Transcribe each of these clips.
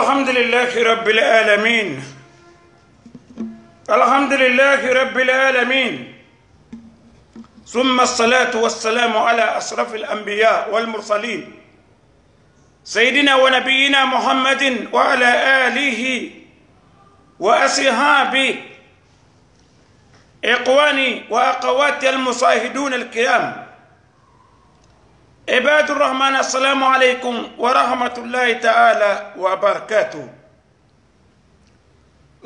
الحمد لله رب العالمين. الحمد لله رب العالمين. ثم الصلاة والسلام على أشرف الأنبياء والمرسلين. سيدنا ونبينا محمد وعلى آله وأصحابه إخواني وأخواتي المشاهدون الكرام. عباد الرحمن السلام عليكم ورحمة الله تعالى وبركاته.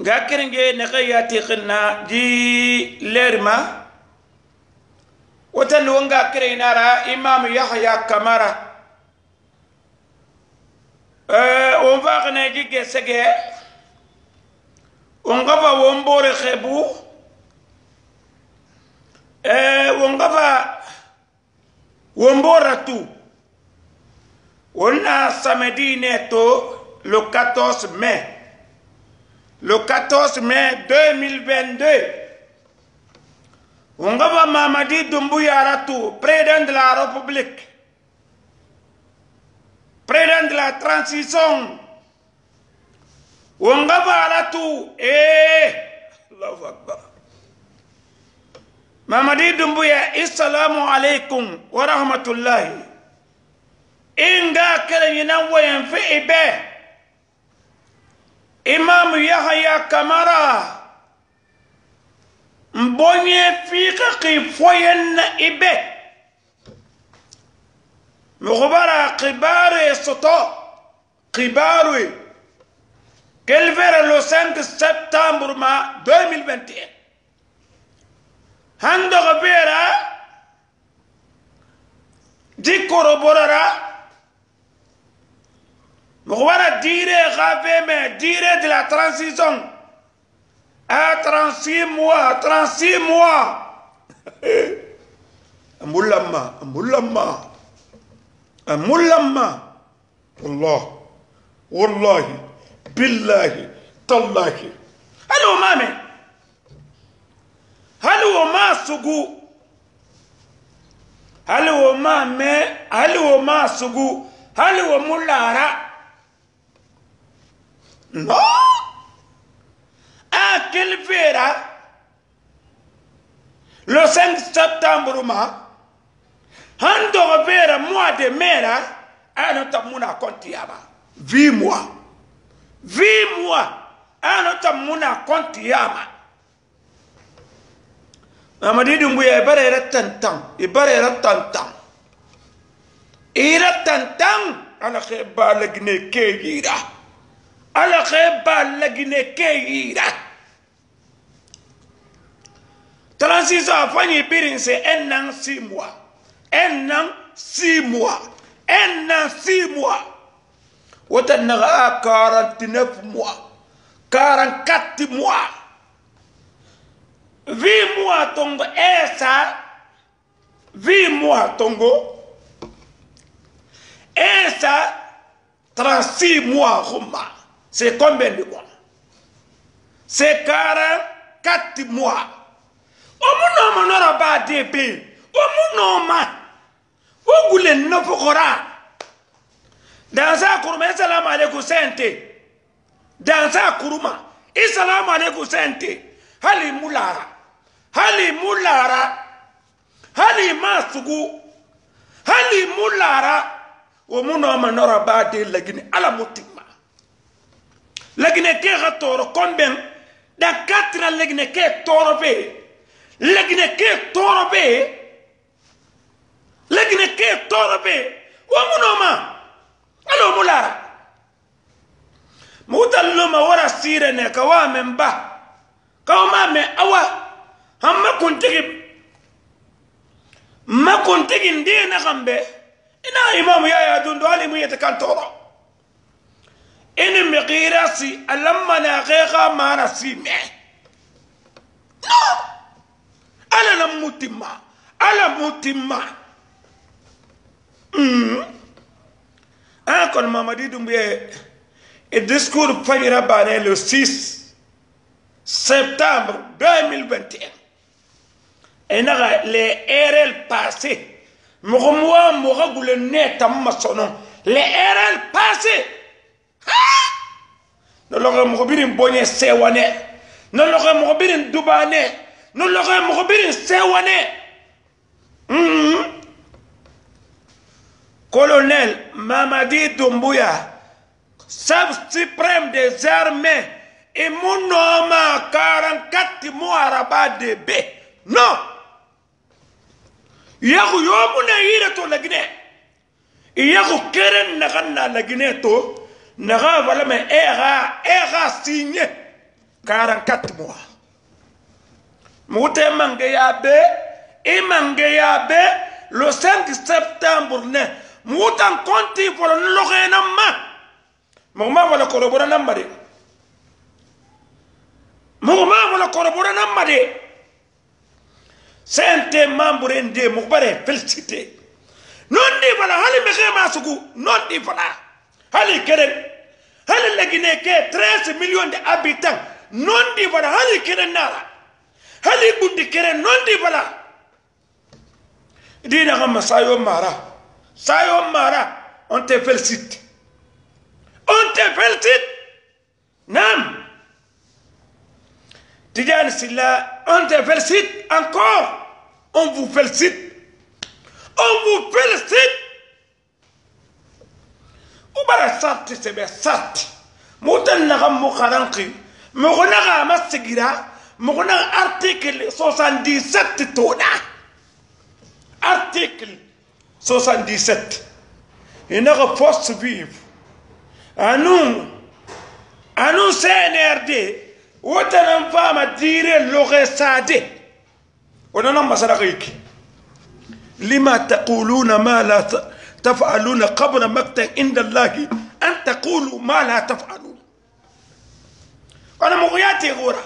غاكرنجي نغياتي قلنا جي ليرما. وتنو غاكرين نرى إمام يحيى كمارا. أه ونفاقنا جي سجي. ونغفا ونبوري خبو أه ونغفا wombora tu. On a samedi netto le 14 mai. Le 14 mai 2022 on va Mamadi Doumbouya Ratou président de la République. Président de la transition. On va Ratou eh Allahu Akbar mamadi dumbuya assalamu alaikum wa rahmatullahi inga kala yinan wayan fi ibe imam yahya kamara mbonye fika ki foyen na ibe kibaru soto kibaru quel vers le 5 septembre ma 2021 handogo beera di koroborara mogo wara dire feme dire de la transition. À 36 mois 36 mois. Ambulamma ambulamma ambulamma tallahi alo mame hali wo ma sugu hali wo ma mɛ hali wo ma sugu hali wo mu lara no! A kilifera le 5 septembre ma han dogo vera mois de mera ano ta muna kontiyama vi mois. Vi mois ano ta muna kontiyama amadi dumbuya ibara ira tantan ibara ira tantan ira tantan ala khe ba yira ala khe ba afanyi birin se un an six mois un an six mois un an six mois wata naga 49 mois 44 mois vi mois tongo esa vi mois tongo. Esa 36 mois roma. C'est combien de mois? C'est 44 mois. Omunoma nora ba debe omunoma ogule nofokora dansa kuruma assalamu alaikum sente dansa kuruma assalamu alaikum sente hali mulara hali mu laara hali ma sugu hali mu laara wo mu nɔ ma nɔrɔ baa de lagine ala mu ti ma lagine ke ka tɔɔrɔ kɔnbɛn da ka tira lagine ke tɔɔrɔ be. Lagine ke tɔɔrɔ be. Lagine ke tɔɔrɔ be. Yen mu nɔ ma? Ala mu laara mu ta loma wara siire ne ka waa mɛn ba ka o ma mɛn awa. Han ma kuntigi ma kuntigi n den na kan bɛ ina imamu ya ya dun do hali mun yɛtɛ kan tɔɔrɔ ini miqira si alamma na keka mara si mɛ no! Ala la mutima ala mutima. Mm an kɔni mamadi dun bɛ discours fajira bannen le 6 septembre 2021 enaga les erreurs passées mɔgɔ muwa mɔgɔ gule ne tam ma sɔnɔ les erreurs passées ah! no lɔgɔ mɔgɔ birin bɔnyɛ sɛwanɛ no lɔgɔ mɔgɔ birin dubanɛ no lɔgɔ mɔgɔ birin sɛwanɛ mm mm-hmm. colonel mamadi dumbuya chef suprême des armées et mon nom 44 mois araba de b. Non! يغو يومنا يرتو لجنة يغو كرن نغنا لجنة تو نغا ولا ما إيرا إيرا سينية كارن كات موا موتة مانجيا ب إي مانجيا ب لو 5 سبتمبر ن موتة كونتي فلان لغين أما مغما ولا كربورا نمبر مغما ولا كربورا نمبر sente membre nde mo bare félicité. Non di fala hali me xema sugu non di fala hali keren hali lagine ke 13 millions de habitants non di fala hali keren nara. Hali bundi keren non di fala dina xam sayo mara. Sayo mara on te félicite. On te félicite. Nam Silla, on te félicite encore. On vous félicite. On vous félicite. Ubara sarti sebe sarti. Mutan naga mukharanki. Mugunaga masigira. Mugunaga article 77 tona. Article 77. Inaga force vive. À nous CNRD, wotanan fama دير loge sade مسرقيك لما تقولون ما لا تفعلون قبل مقت عند الله أن تقولوا ما لا تفعلون أنا مغياتي غورا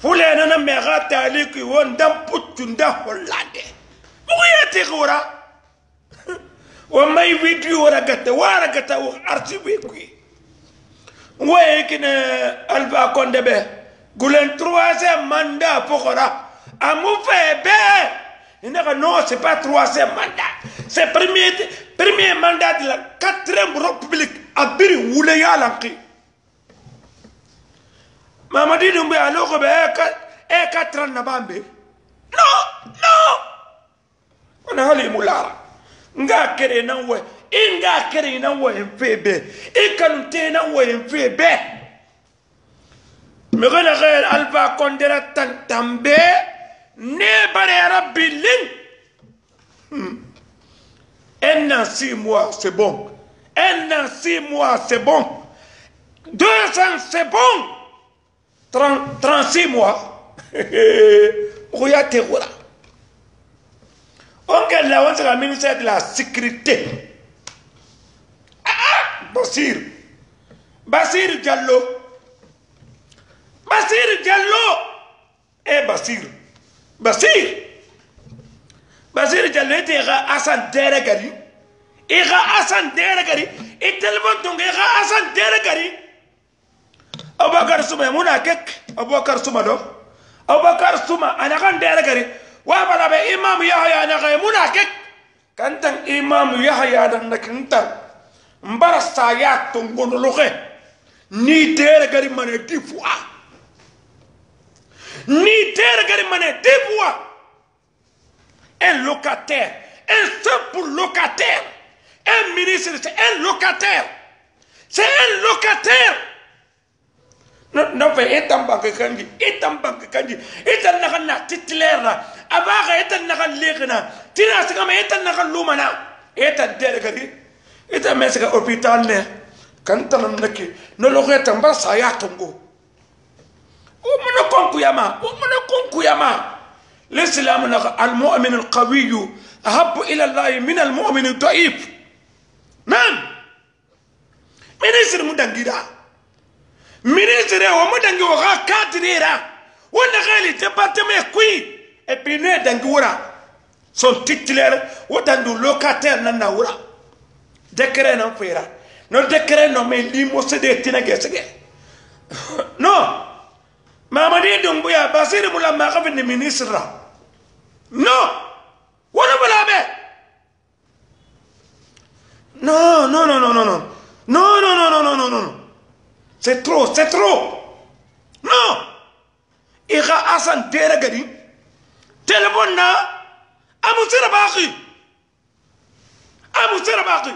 فلان أنا مغات عليك وان دم بطن ده هولاني مغياتي غورا وما يفيديو ورقة ورقة وارتي بيكوي ngoye kine alpha konde be gulen troisième mandat pokora. Amu fe be ina ka non c'est pas troisième mandat. C'est premier premier mandat de la quatrième république. A biri wule yalanki mamadi dumbe aloko be e quatre ans na bambe. Non non. Ona hali mulara nga nan we inga nan we febe ikanu nan we febe me gana ghair alfa kondera tantambe ne bare rabbi lin. Un an six mois c'est bon. Un an six mois c'est bon. Deux ans c'est bon. Trente- 36 mois auquel là, on c'est le ministère de la Sécurité. Ah, ah, Bassir. Bassir Diallo. Bassir Diallo. Eh, Bassir. Bassir. Bassir Diallo était à San Deregari. Et à San Deregari. Et tellement donc, à San Deregari. Abakar Souma, mon akek. Abakar Souma, non. Abakar Souma, en avant Deregari dere gari wa bala be imam yahya na kantan imam yahya dan na mbara saya tungono loke ni dere gari mane difwa ni gari mane difwa un locataire un simple locataire un ministre c'est un locataire c'est un locataire nakan na titulaire na abaka etan nakan lekna tina siga ma etan nakan lumana etan dere gari etan mesika hôpital ne kan tanan nake no logo etan ba saya tongo o mana konku yama o mana konku yama الاسلام المؤمن القوي احب إلى الله من المؤمن الضعيف نعم من مدنجيرا ministre wa mo dangi wa ga kadrira wanda gali département kui. Et puis ne dangi wura. Son titulaire wa dandu locataire nan na wura. Décret nan fera no décret no mais limo se de tina no mamadi dumbuya basir mula ma ka ni ministre ra. No wala wala be? No no no no no no no no no no no no no no c'est trop c'est trop. Non. I ka asan tere gadi téléphone na amu sera baki amu sera baki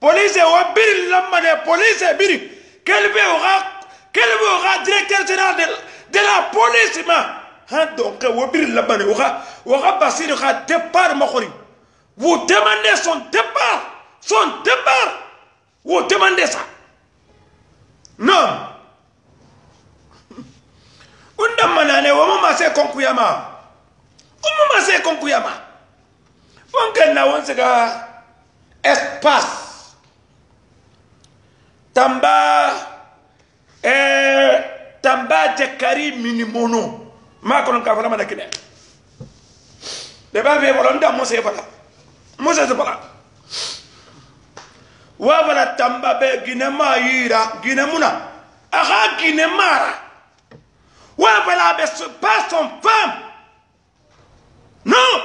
police wa biri lamane police biri. Kelbe wa kelbe wa directeur général de, la police ma? Han donc wa biri lamane wa wa basir ka départ makori vous demandez son départ son départ. Vous demandez ça non. Undamanane womo mase konkuyama omo mase konkuyama fonkenna wonsega espace. Tamba eh, tamba jakari minimono. Ma kono ka fana mana kine. De ba be wala nda musa fala musa fala wa fala tamba be gine ma yira gine muna aha gine mara wa fala be pas son femme. Non.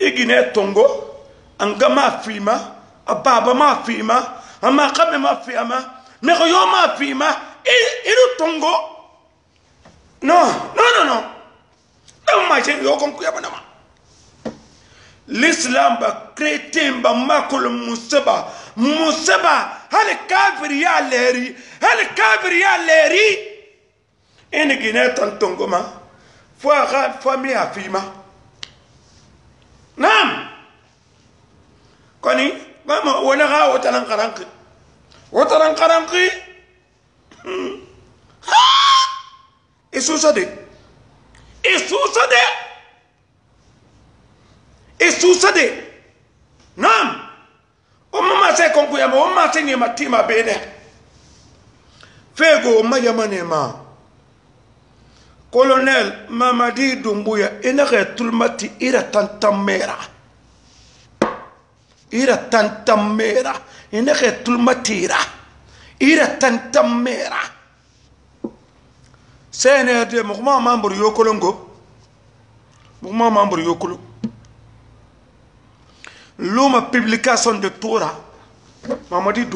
Igine tongo anga ma fima ababa ma fima ama kabe ma fima meko ma fima tongo. Non non non non. Dama ma الاسلام بكريتين بماكل مصيبه مصيبه هل كافر يا ليري هل كافر يا ليري ان جنات تنتونغما فوا فامي افيما نعم كوني ما ولا غا وتلان قرانقي وتلان قرانقي ها يسوس دي يسوس دي susade nam. Omma mase konkuyama omma mase nema tima bene. Fego omma yamanema colonel mamadi dumbuya inake tulmati ira tantamera. Ira tantamera inake tulmatira ira. Tantamera. Cnrd mokuma mambur yokolongo. Mokuma mambur yokolongo. Luma publication de tora mamadi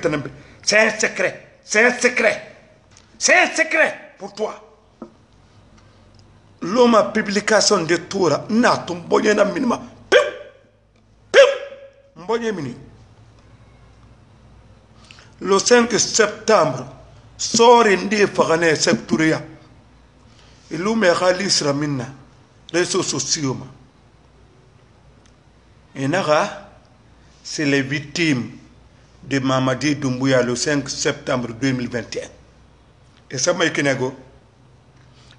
tanambe c'est un secret. C'est un secret. C'est un secret pour toi. Loma publication de tora na to mbonye na minima. Piu piu mbonye mini. Le 5 septembre sori ndi fagane sectoria ilume khalisra minna réseaux sociaux ma inaga c'est les victimes de Mamadi Doumbouya le 5 septembre 2021 et ça m'a écrit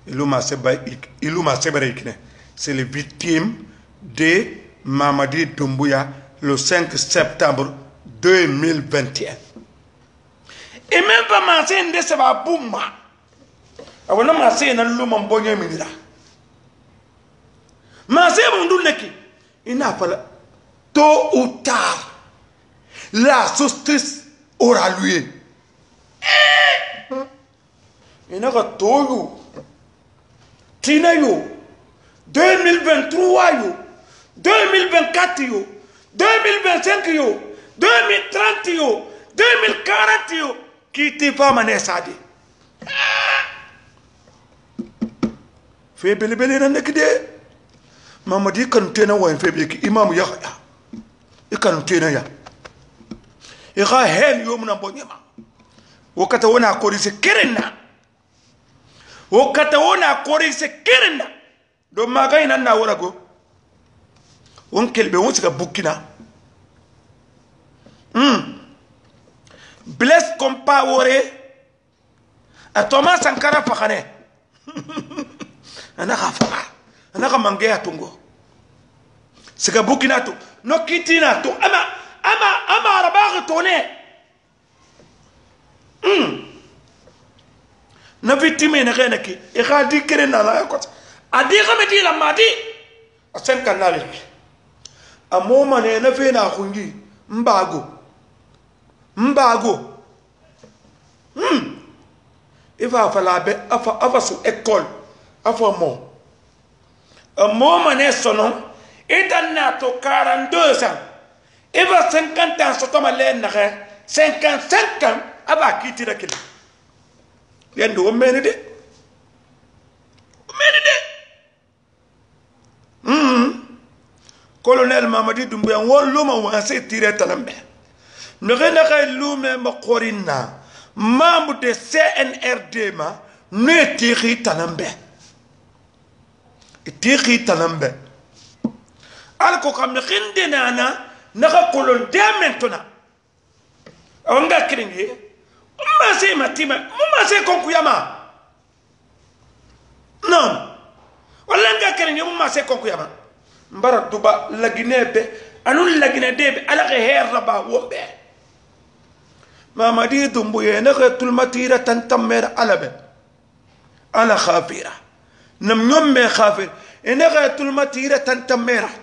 iluma sebere ikine c'est les victimes de Mamadi Doumbouya le 5 septembre 2021 et même pas seba bumma awona maser na luma mbonye minira maser mundu neki ina fala tôt ou tard la justice aura lieu. Ina ka toyo tina yo 2023 yo 2024 yo 2025 yo 2030 yo 2040 yo kiti fama ne sadi. Fe belebele na nek de mamadi kan tena wayan fe beki imam ya ya ikan tena ya. Ika hen yo muna bonyema wakata wana korisi kirinna wakata wana korisi kirinna don magai nan na wura go. Won kelbe won bukina. Hmm. Bless kompa wore. A sankara fakane ana ka faka ana ka tungo. Siga bukina to no kitina to ama ama ama araba to ne hmm. Na vitime ne gane ki e ga di kere na la ko adi di ga me di la ma di a na kanale a moma ne na fe na khungi. Mbago. Mbago. Hmm. Ifa fala be afa afa su école afa mo. A moma ne i tan na to 42 ans. I ba 50 ans sotoma le naxe 55 ans a ba kiitira kila yendi wo meni de. Wo meni de. Mm colonel mamadi dumbuya wo luma wanse tire tanan be noxe naxa lume ma qorin na membre de cnrd ma nu ye tixi tanan be tixi tanan be al ko kam khinde nana naka kolon de mentona awanga kiringi umma se matima umma se konkuyama non walla nga kiringi umma se konkuyama mbara duba lagine be anun lagine de be ala ke herra ba wombe mamadi dumbu ye ne ke tulmatira tantammer ala be ala khafira nam nyomme khafir ene ke tulmatira tantammera